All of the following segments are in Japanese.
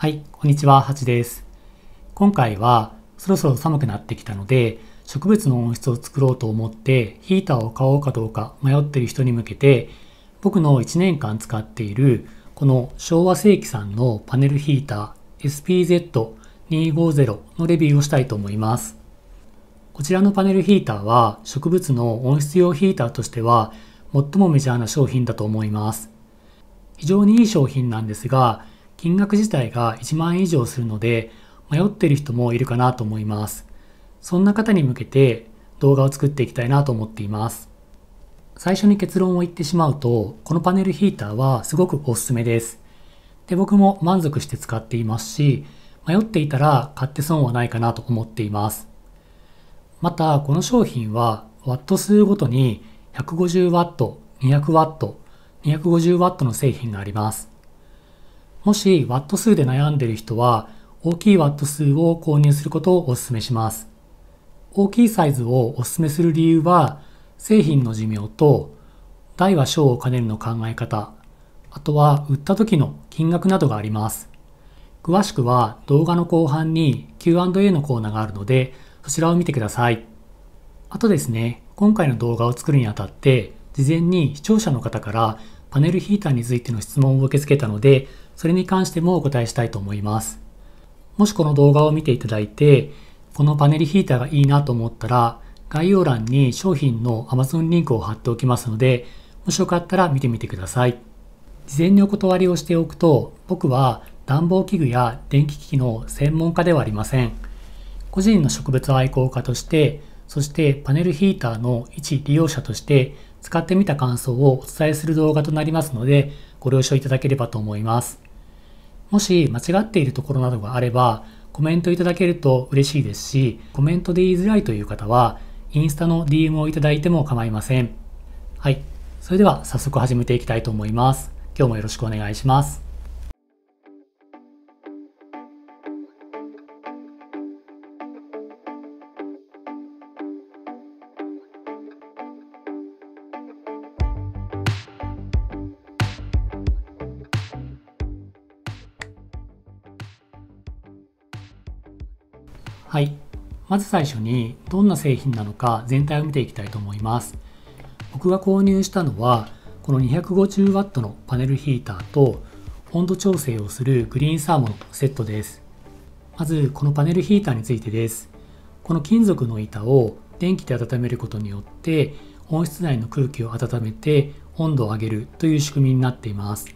はい、こんにちは、はちです。今回はそろそろ寒くなってきたので、植物の温室を作ろうと思ってヒーターを買おうかどうか迷っている人に向けて、僕の1年間使っているこの昭和世紀産のパネルヒーター SPZ250 のレビューをしたいと思います。こちらのパネルヒーターは植物の温室用ヒーターとしては最もメジャーな商品だと思います。非常にいい商品なんですが、金額自体が1万円以上するので迷っている人もいるかなと思います。そんな方に向けて動画を作っていきたいなと思っています。最初に結論を言ってしまうと、このパネルヒーターはすごくおすすめです。で、僕も満足して使っていますし、迷っていたら買って損はないかなと思っています。また、この商品はワット数ごとに 150W、200W、250W の製品があります。もしワット数で悩んでいる人は大きいワット数を購入することをお勧めします。大きいサイズをお勧めする理由は製品の寿命と大は小を兼ねるの考え方、あとは売った時の金額などがあります。詳しくは動画の後半に Q&A のコーナーがあるのでそちらを見てください。あとですね、今回の動画を作るにあたって事前に視聴者の方からパネルヒーターについての質問を受け付けたのでそれに関してもお答えしたいと思います。もしこの動画を見ていただいて、このパネルヒーターがいいなと思ったら、概要欄に商品の Amazon リンクを貼っておきますので、もしよかったら見てみてください。事前にお断りをしておくと、僕は暖房器具や電気機器の専門家ではありません。個人の植物愛好家として、そしてパネルヒーターの一利用者として使ってみた感想をお伝えする動画となりますので、ご了承いただければと思います。もし間違っているところなどがあれば、コメントいただけると嬉しいですし、コメントで言いづらいという方は、インスタの DM をいただいても構いません。はい。それでは早速始めていきたいと思います。今日もよろしくお願いします。はい。まず最初にどんな製品なのか全体を見ていきたいと思います。僕が購入したのはこの 250W のパネルヒーターと温度調整をするグリーンサーモのセットです。まずこのパネルヒーターについてです。この金属の板を電気で温めることによって温室内の空気を温めて温度を上げるという仕組みになっています。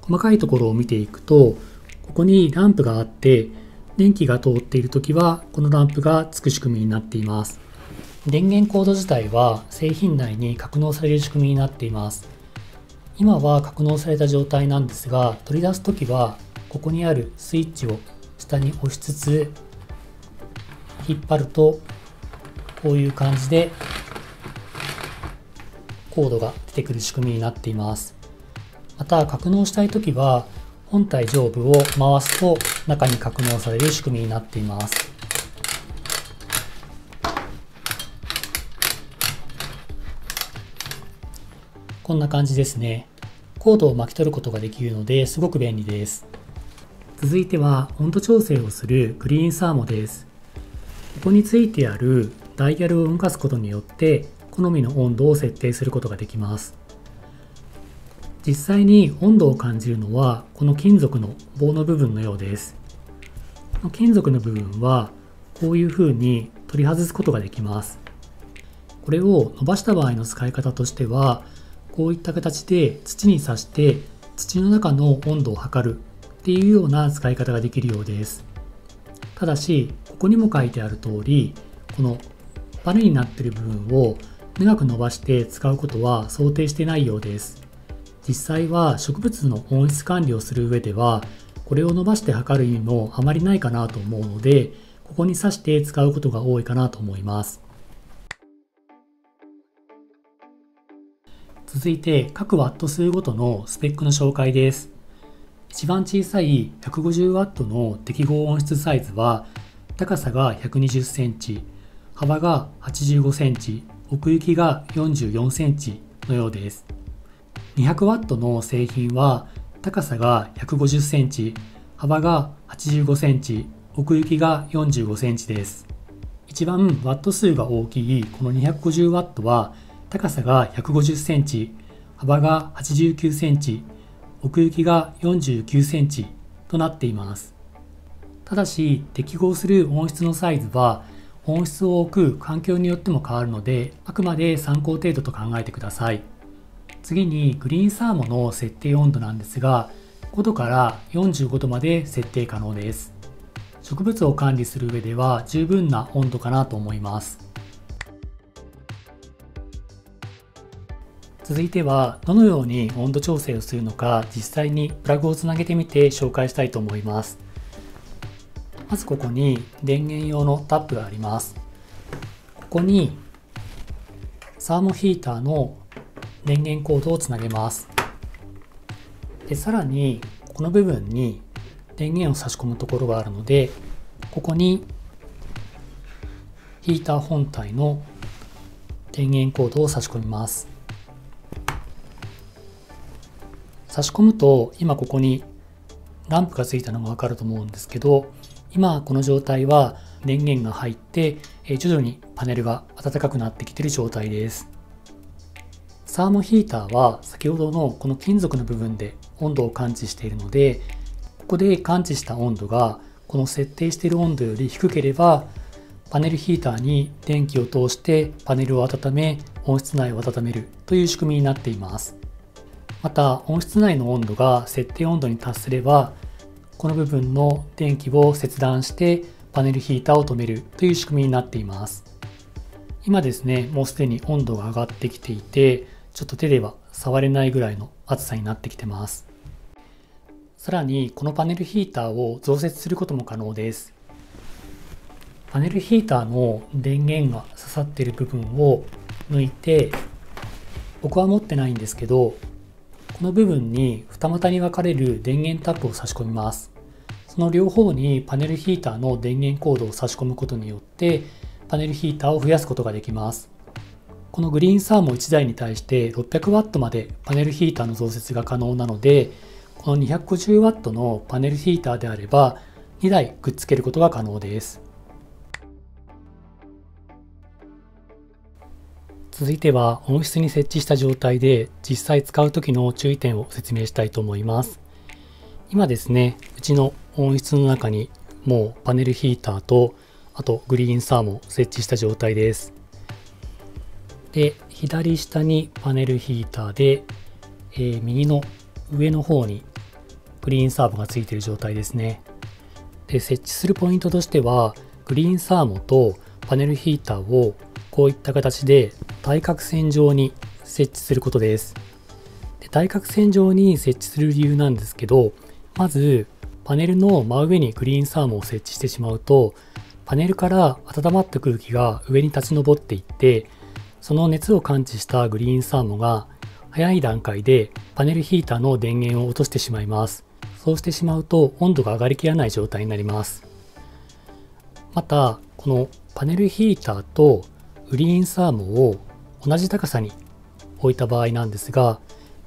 細かいところを見ていくとここにランプがあって電気が通っている時はこのランプがつく仕組みになっています。電源コード自体は製品内に格納される仕組みになっています。今は格納された状態なんですが取り出す時はここにあるスイッチを下に押しつつ引っ張るとこういう感じでコードが出てくる仕組みになっています。また格納したい時は本体上部を回すと中に格納される仕組みになっています。こんな感じですね。コードを巻き取ることができるのですごく便利です。続いては温度調整をするグリーンサーモです。ここについてあるダイヤルを動かすことによって好みの温度を設定することができます。実際に温度を感じるのはこの金属の棒の部分のようです。この金属の部分はこういう風に取り外すことができます。これを伸ばした場合の使い方としてはこういった形で土に刺して土の中の温度を測るっていうような使い方ができるようです。ただしここにも書いてある通りこのバネになっている部分を長く伸ばして使うことは想定してないようです。実際は植物の温室管理をする上ではこれを伸ばして測る意味もあまりないかなと思うのでここに挿して使うことが多いかなと思います。続いて各ワット数ごとのスペックの紹介です。一番小さい 150W の適合温室サイズは高さが120センチ幅が85センチ奥行きが44センチのようです。200W の製品は高さが150センチ、幅が85センチ、奥行きが45センチです。一番ワット数が大きいこの250ワットは高さが150センチ、幅が89センチ、奥行きが49センチとなっています。ただし適合する音質のサイズは音質を置く環境によっても変わるのであくまで参考程度と考えてください。次にグリーンサーモの設定温度なんですが5度から45度まで設定可能です。植物を管理する上では十分な温度かなと思います。続いてはどのように温度調整をするのか実際にプラグをつなげてみて紹介したいと思います。まずここに電源用のタップがあります。ここにサーモヒーターの電源コードをつなげます。で、さらに、この部分に電源を差し込むところがあるので、ここにヒーター本体の電源コードを差し込みます。差し込むと、今ここにランプがついたのがわかると思うんですけど、今この状態は電源が入って、徐々にパネルが暖かくなってきている状態です。サーモヒーターは先ほどのこの金属の部分で温度を感知しているのでここで感知した温度がこの設定している温度より低ければパネルヒーターに電気を通してパネルを温め温室内を温めるという仕組みになっています。また温室内の温度が設定温度に達すればこの部分の電気を切断してパネルヒーターを止めるという仕組みになっています。今ですねもうすでに温度が上がってきていてちょっと手では触れないぐらいの暑さになってきてます。さらにこのパネルヒーターを増設することも可能です。パネルヒーターの電源が刺さっている部分を抜いて僕は持ってないんですけどこの部分に二股に分かれる電源タップを差し込みます。その両方にパネルヒーターの電源コードを差し込むことによってパネルヒーターを増やすことができます。このグリーンサーモン1台に対して 600W までパネルヒーターの増設が可能なのでこの 250W のパネルヒーターであれば2台くっつけることが可能です。続いては温室に設置した状態で実際使う時の注意点を説明したいと思います。今ですねうちの温室の中にもうパネルヒーターとあとグリーンサーモン設置した状態です。で、左下にパネルヒーターで、えー、右の上の方にグリーンサーモがついている状態ですね。で、設置するポイントとしては、グリーンサーモとパネルヒーターをこういった形で対角線上に設置することです。で対角線上に設置する理由なんですけど、まずパネルの真上にグリーンサーモを設置してしまうと、パネルから温まった空気が上に立ち上っていって、その熱を感知したグリーンサーモが早い段階でパネルヒーターの電源を落としてしまいます。そうしてしまうと温度が上がりきらない状態になります。また、このパネルヒーターとグリーンサーモを同じ高さに置いた場合なんですが、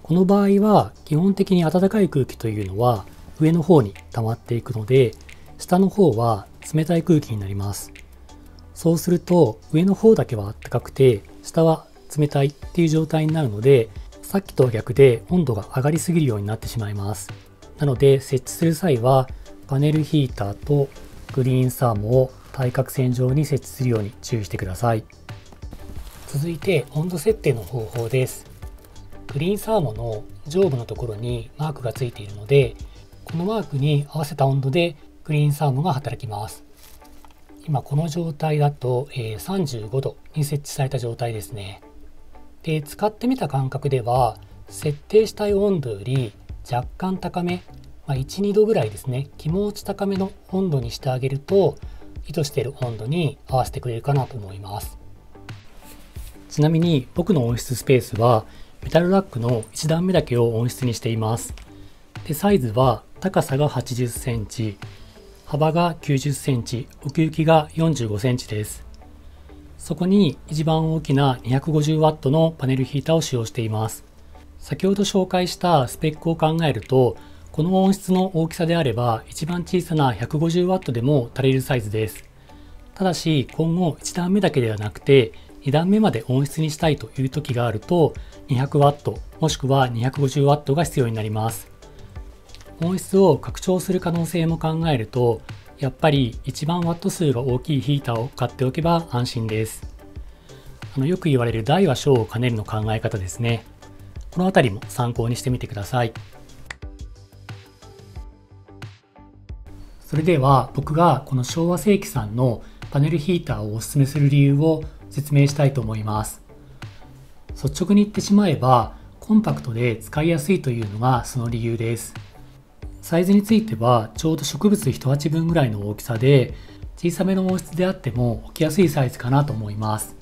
この場合は基本的に暖かい空気というのは上の方に溜まっていくので、下の方は冷たい空気になります。そうすると上の方だけは暖かくて下は冷たいっていう状態になるのでさっきとは逆で温度が上がりすぎるようになってしまいます。なので設置する際はパネルヒーターとグリーンサーモを対角線上に設置するように注意してください。続いて温度設定の方法です。グリーンサーモの上部のところにマークがついているのでこのマークに合わせた温度でグリーンサーモが働きます。今この状態だと、え、35度に設置された状態ですね。で、使ってみた感覚では、設定したい温度より若干高め、まあ、1、2度ぐらいですね、気持ち高めの温度にしてあげると、意図している温度に合わせてくれるかなと思います。ちなみに僕の温室スペースはメタルラックの1段目だけを温室にしています。で、サイズは高さが80センチ、幅が90センチ、奥行きが45センチです。そこに一番大きな 250W のパネルヒーターを使用しています。先ほど紹介したスペックを考えると、この音質の大きさであれば一番小さな 150W でも足りるサイズです。ただし今後1段目だけではなくて2段目まで音質にしたいという時があると 200W もしくは 250W が必要になります。音質を拡張する可能性も考えるとやっぱり一番ワット数が大きいヒーターを買っておけば安心です。あのよく言われる大は小を兼ねるの考え方ですね。この辺りも参考にしてみてください。それでは僕がこの昭和世紀さんのパネルヒーターをおすすめする理由を説明したいと思います。率直に言ってしまえばコンパクトで使いやすいというのがその理由です。サイズについてはちょうど植物1鉢分ぐらいの大きさで小さめの音質であっても置きやすいサイズかなと思います。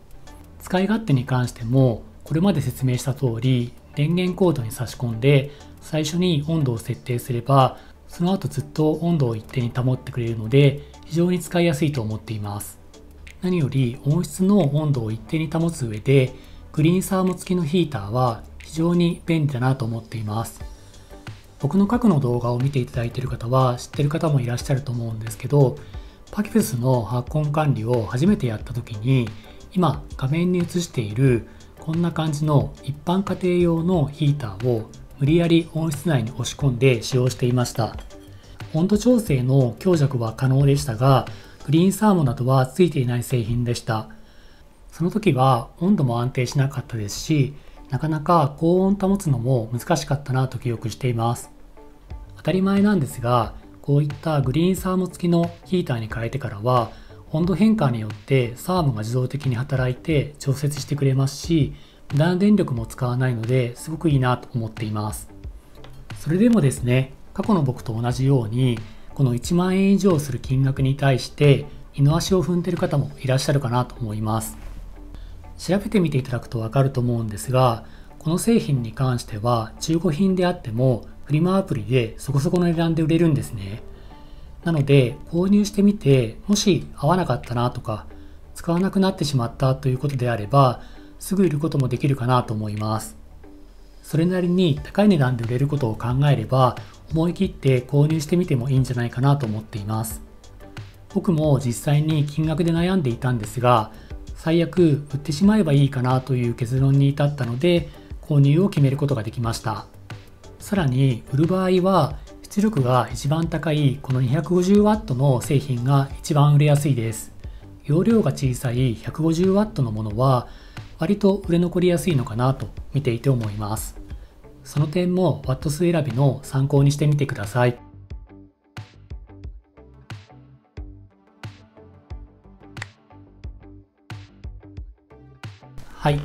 使い勝手に関してもこれまで説明した通り電源コードに差し込んで最初に温度を設定すればその後ずっと温度を一定に保ってくれるので非常に使いやすいと思っています何より温室の温度を一定に保つ上でグリーンサーモ付きのヒーターは非常に便利だなと思っています僕の過去の動画を見ていただいている方は知ってる方もいらっしゃると思うんですけどパキフスの発根管理を初めてやった時に今画面に映しているこんな感じの一般家庭用のヒーターを無理やり温室内に押し込んで使用していました。温度調整の強弱は可能でしたがグリーンサーモンなどは付いていない製品でした。その時は温度も安定しなかったですしなかなか高温保つのも難しかったなと記憶しています。たり前なんですがこういったグリーンサーモ付きのヒーターに変えてからは温度変化によってサーモが自動的に働いて調節してくれますし無駄な電力も使わないのですごくいいなと思っています。それでもですね過去の僕と同じようにこの1万円以上する金額に対して二の足を踏んでる方もいらっしゃるかなと思います。調べてみていただくとわかると思うんですがこの製品に関しては中古品であってもフリマアプリでそこそこの値段で売れるんですね。なので購入してみてもし合わなかったなとか使わなくなってしまったということであればすぐ売ることもできるかなと思います。それなりに高い値段で売れることを考えれば思い切って購入してみてもいいんじゃないかなと思っています。僕も実際に金額で悩んでいたんですが最悪売ってしまえばいいかなという結論に至ったので購入を決めることができました。さらに売る場合は出力が一番高いこの 250W の製品が一番売れやすいです。容量が小さい 150W のものは割と売れ残りやすいのかなと見ていて思います。その点もワット数選びの参考にしてみてください。はい。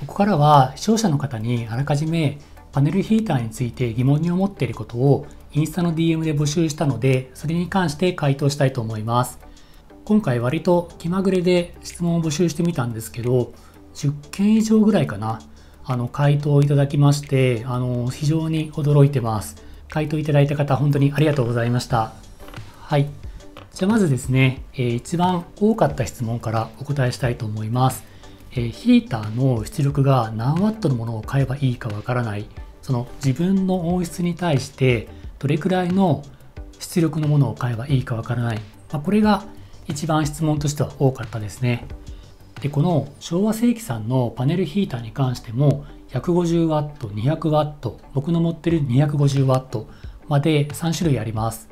ここからは視聴者の方にあらかじめパネルヒーターについて疑問に思っていることをインスタの DM で募集したので、それに関して回答したいと思います。今回割と気まぐれで質問を募集してみたんですけど、10件以上ぐらいかな、あの、回答をいただきまして、あの、非常に驚いてます。回答いただいた方、本当にありがとうございました。はい。じゃあまずですね、えー、一番多かった質問からお答えしたいと思います。え、ヒーターの出力が何ワットのものを買えばいいかわからない、その自分の音質に対してどれくらいの出力のものを買えばいいかわからない、まあ、これが一番質問としては多かったですね。でこの昭和世紀さんのパネルヒーターに関しても 150W、200W、僕の持ってる 250W まで3種類あります。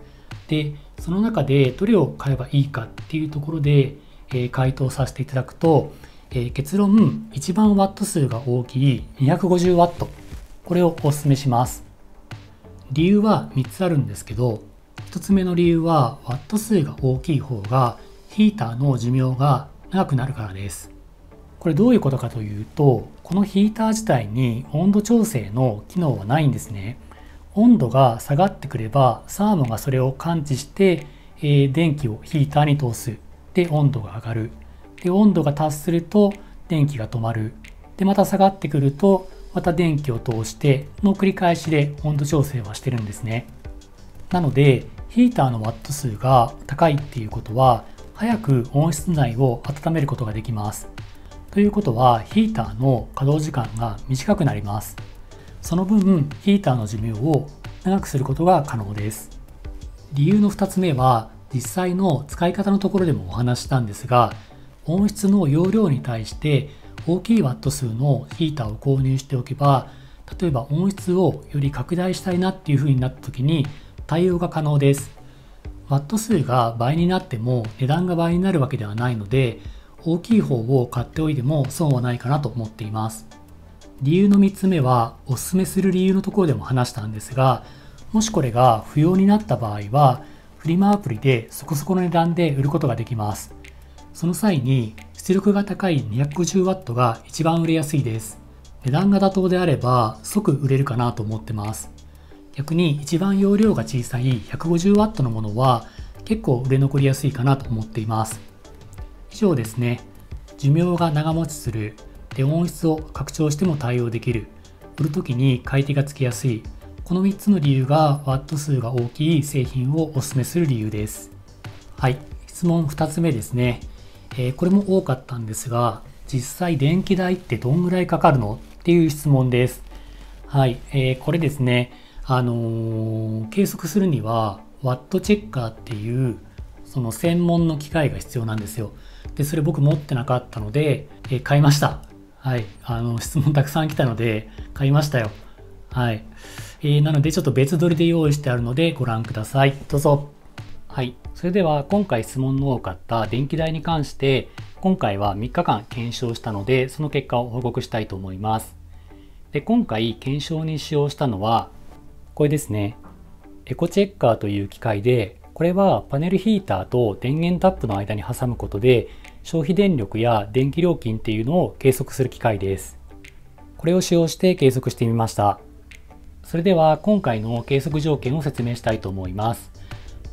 でその中でどれを買えばいいかっていうところで、えー、回答させていただくと、えー、結論一番ワット数が大きい 250W これをお勧めします。理由は3つあるんですけど1つ目の理由はワット数が大きい方がヒーターの寿命が長くなるからです。これどういうことかというとこのヒーター自体に温度調整の機能はないんですね。温度が下がってくればサーモンがそれを感知して、えー、電気をヒーターに通す。で温度が上がる。で温度が達すると電気が止まるでまた下がってくるとまた電気を通しての繰り返しで温度調整はしてるんですね。なのでヒーターのワット数が高いっていうことは早く温室内を温めることができます。ということはヒーターの稼働時間が短くなります。その分ヒーターの寿命を長くすることが可能です。理由の2つ目は実際の使い方のところでもお話したんですが温室の容量に対して大きいワット数のヒーターを購入しておけば例えば温室をより拡大したいなっていう風になった時に対応が可能です。ワット数が倍になっても値段が倍になるわけではないので大きい方を買っておいても損はないかなと思っています。理由の3つ目はおすすめする理由のところでも話したんですがもしこれが不要になった場合はフリマアプリでそこそこの値段で売ることができます。その際に出力が高い 250W が一番売れやすいです。値段が妥当であれば即売れるかなと思ってます。逆に一番容量が小さい 150W のものは結構売れ残りやすいかなと思っています。以上ですね。寿命が長持ちするで音質を拡張しても対応できる売る時に買い手がつきやすいこの3つの理由がワット数が大きい製品をお勧めする理由です。はい。質問2つ目ですね、えー、これも多かったんですが実際電気代ってどんぐらいかかるのっていう質問ですはい、えー、これですねあのー、計測するにはワットチェッカーっていうその専門の機械が必要なんですよ。で、それ僕持ってなかったので、え買いました。はい。あの、質問たくさん来たので、買いましたよ。はい。えー、なので、ちょっと別撮りで用意してあるので、ご覧ください。どうぞ。はい。それでは、今回質問の多かった電気代に関して、今回は3日間検証したので、その結果を報告したいと思います。で、今回検証に使用したのは、これですね。エコチェッカーという機械で、これはパネルヒーターと電源タップの間に挟むことで、消費電力や電気料金っていうのを計測する機械です。これを使用して計測してみました。それでは今回の計測条件を説明したいと思います。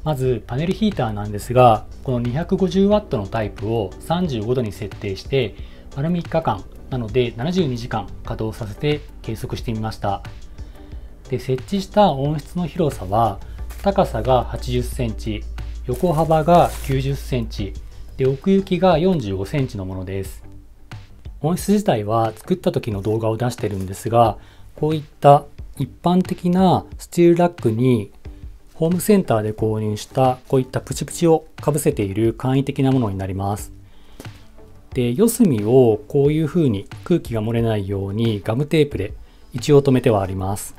まずパネルヒーターなんですが、この 250W のタイプを35度に設定して、丸3日間、なので72時間稼働させて計測してみました。で設置した温室の広さは高さが80センチ横幅が90センチで奥行きが45センチのものです温室自体は作った時の動画を出してるんですがこういった一般的なスチールラックにホームセンターで購入したこういったプチプチをかぶせている簡易的なものになります。で四隅をこういう風に空気が漏れないようにガムテープで一応留めてはあります。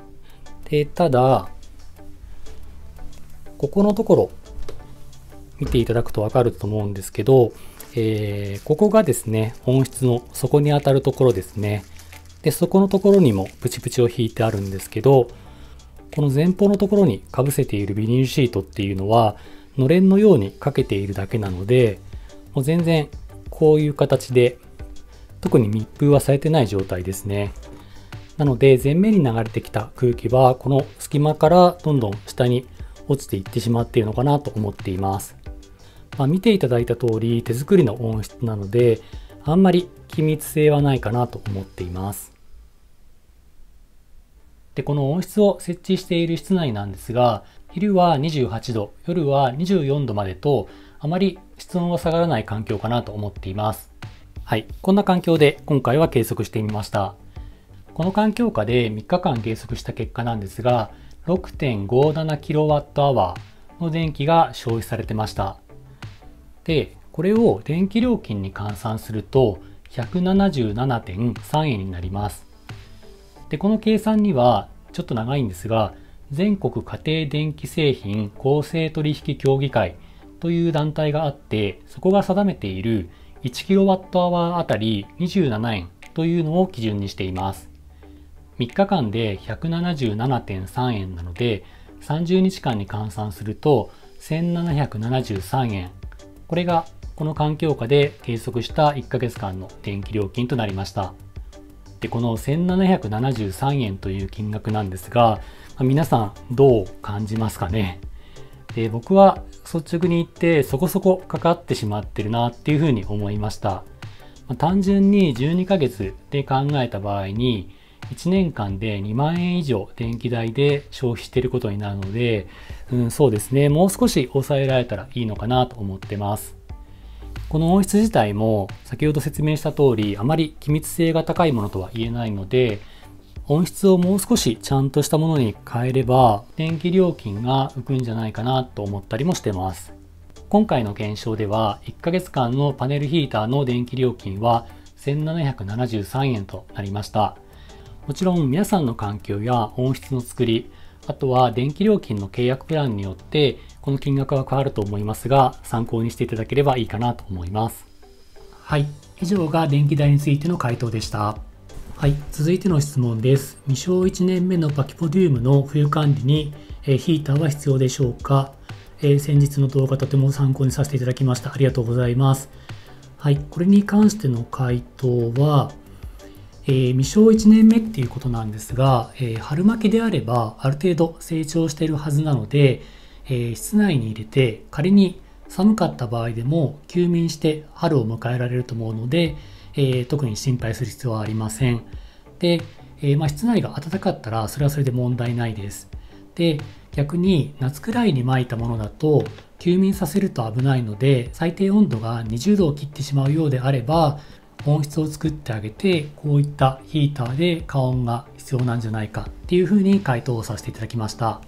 でただここのところ見ていただくと分かると思うんですけど、えー、ここがですね温室の底に当たるところですね。でそこのところにもプチプチを引いてあるんですけどこの前方のところにかぶせているビニールシートっていうのはのれんのようにかけているだけなのでもう全然こういう形で特に密封はされてない状態ですねなので前面に流れてきた空気はこの隙間からどんどん下に落ちていってしまっているのかなと思っています。まあ、見ていただいた通り手作りの温室なのであんまり気密性はないかなと思っています。で、この温室を設置している室内なんですが、昼は28度、夜は24度までと、あまり室温が下がらない環境かなと思っています。はい。こんな環境で今回は計測してみました。この環境下で3日間計測した結果なんですが、6.57kWh の電気が消費されてました。で、これを電気料金に換算すると177.3円になります。で、この計算にはちょっと長いんですが、全国家庭電気製品公正取引協議会という団体があって、そこが定めている 1kWh あたり27円というのを基準にしています。3日間で177.3円なので30日間に換算すると1773円これがこの環境下で計測した1ヶ月間の電気料金となりましたでこの1773円という金額なんですが皆さんどう感じますかね？で僕は率直に言ってそこそこかかってしまってるなっていうふうに思いました、ま単純に12ヶ月で考えた場合に1年間で2万円以上電気代で消費していることになるので、うん、そうですね、もう少し抑えられたらいいのかなと思ってます。この温室自体も先ほど説明した通りあまり機密性が高いものとは言えないので音質をもう少しちゃんとしたものに変えれば電気料金が浮くんじゃないかなと思ったりもしてます。今回の検証では1ヶ月間のパネルヒーターの電気料金は1773円となりました。もちろん皆さんの環境や音質の作りあとは電気料金の契約プランによってこの金額は変わると思いますが参考にしていただければいいかなと思いますはい以上が電気代についての回答でしたはい、続いての質問です。未生1年目のパキポデュームの冬管理に、え、ヒーターは必要でしょうか、えー、先日の動画とても参考にさせていただきました。ありがとうございます。はい、これに関しての回答は、えー、未生1年目っていうことなんですが、えー、春巻きであればある程度成長しているはずなので、えー、室内に入れて仮に寒かった場合でも休眠して春を迎えられると思うので、え、特に心配する必要はありません。で、え、まあ、室内が暖かったらそれはそれで問題ないです。で、逆に夏くらいに巻いたものだと休眠させると危ないので最低温度が20度を切ってしまうようであれば温室を作ってあげてこういったヒーターで加温が必要なんじゃないかっていうふうに回答をさせていただきました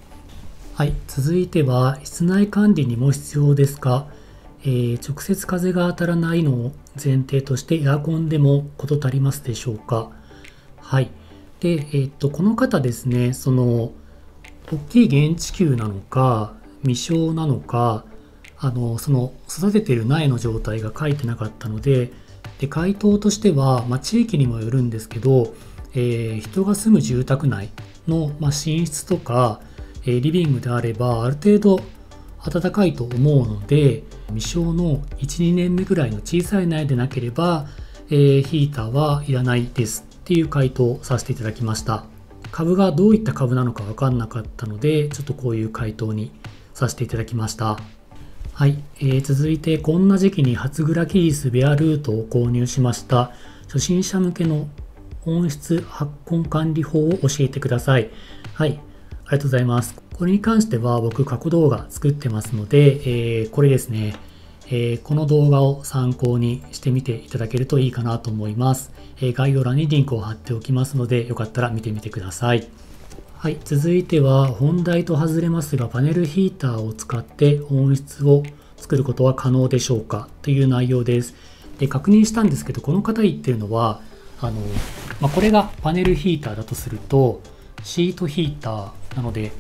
はい続いては室内管理にも必要ですか？えー、直接風が当たらないのを前提としてエアコンでも事足りますでしょうか？はい。で、えー、っと、この方ですね、その、大きい原地球なのか、未生なのか、あの、その、育ててる苗の状態が書いてなかったので、で、回答としては、まあ、地域にもよるんですけど、えー、人が住む住宅内の、まあ、寝室とか、え、リビングであれば、ある程度暖かいと思うので未生の12年目ぐらいの小さい苗でなければ、えー、ヒーターはいらないですっていう回答をさせていただきました。株がどういった株なのか分かんなかったのでちょっとこういう回答にさせていただきました。はい、えー、続いてこんな時期に初グラキリスベアルートを購入しました。初心者向けの温室発根管理法を教えてください。はい。ありがとうございますこれに関しては僕過去動画作ってますので、えー、これですね、えー、この動画を参考にしてみていただけるといいかなと思います。えー、概要欄にリンクを貼っておきますので、よかったら見てみてください。はい、続いては本題と外れますが、パネルヒーターを使って音質を作ることは可能でしょうか？という内容です。で確認したんですけど、この方言ってるのは、あのまあ、これがパネルヒーターだとすると、シートヒーターなので、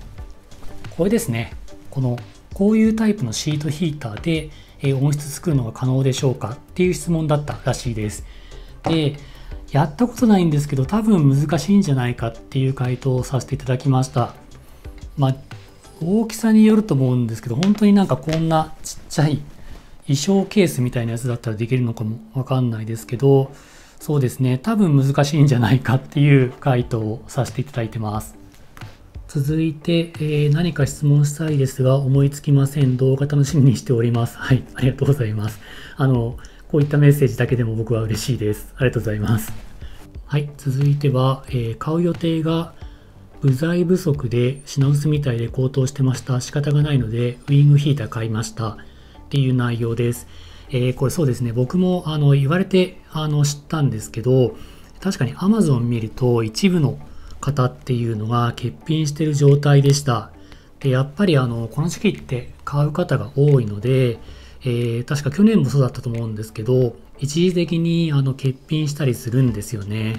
これですね。この、こういうタイプのシートヒーターで、え音質作るのが可能でしょうかっていう質問だったらしいです。で、やったことないんですけど、多分難しいんじゃないかっていう回答をさせていただきました。まあ、大きさによると思うんですけど、本当になんかこんなちっちゃい衣装ケースみたいなやつだったらできるのかもわかんないですけど、そうですね、多分難しいんじゃないかっていう回答をさせていただいてます。続いて、えー、何か質問したいですが、思いつきません。動画楽しみにしております。はい、ありがとうございます。あの、こういったメッセージだけでも僕は嬉しいです。ありがとうございます。はい、続いては、えー、買う予定が部材不足で品薄みたいで高騰してました。仕方がないので、ウィングヒーター買いました。っていう内容です。えー、これそうですね、僕もあの言われてあの知ったんですけど、確かに Amazon 見ると一部の方っていうのが欠品してる状態でした。で、やっぱりあの、この時期って買う方が多いので、えー、確か去年もそうだったと思うんですけど、一時的にあの欠品したりするんですよね。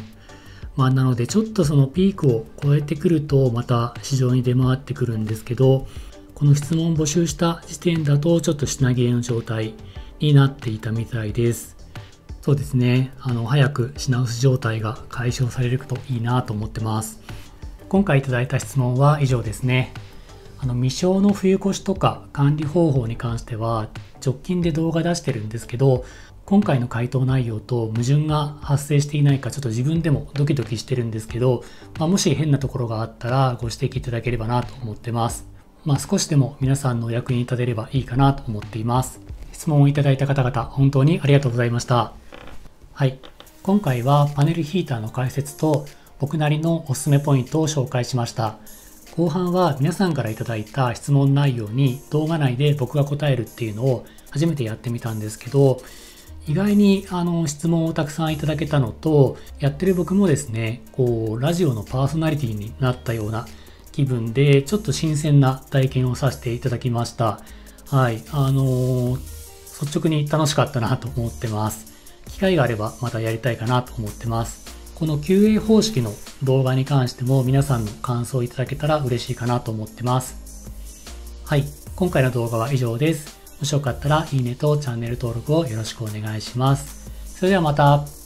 まあ、なのでちょっとそのピークを超えてくるとまた市場に出回ってくるんですけど、この質問募集した時点だとちょっと品切れの状態になっていたみたいです。そうですねあの早く品薄状態が解消されるといいなと思ってます今回いただいた質問は以上ですねあの未生の冬越しとか管理方法に関しては直近で動画出してるんですけど今回の回答内容と矛盾が発生していないかちょっと自分でもドキドキしてるんですけど、まあ、もし変なところがあったらご指摘いただければなと思ってます。まあ、少しでも皆さんのお役に立てればいいかなと思っています。質問をいただいた方々本当にありがとうございました。はい。今回はパネルヒーターの解説と僕なりのおすすめポイントを紹介しました。後半は皆さんから頂いた質問内容に動画内で僕が答えるっていうのを初めてやってみたんですけど、意外にあの質問をたくさんいただけたのと、やってる僕もですね、こう、ラジオのパーソナリティになったような気分で、ちょっと新鮮な体験をさせていただきました。はい、あのー、率直に楽しかったなと思ってます。機会があればまたやりたいかなと思ってます。この QA 方式の動画に関しても皆さんの感想をいただけたら嬉しいかなと思ってます。はい。今回の動画は以上です。もしよかったらいいねとチャンネル登録をよろしくお願いします。それではまた。